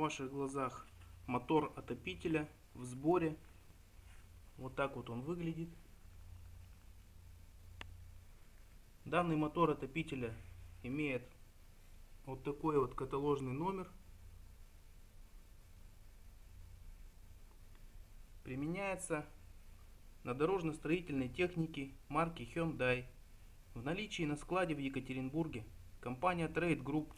ваших глазах мотор отопителя в сборе. Вот так вот он выглядит. Данный мотор отопителя имеет вот такой вот каталожный номер. Применяется на дорожно-строительной технике марки Hyundai. В наличии на складе в Екатеринбурге компания Trade Group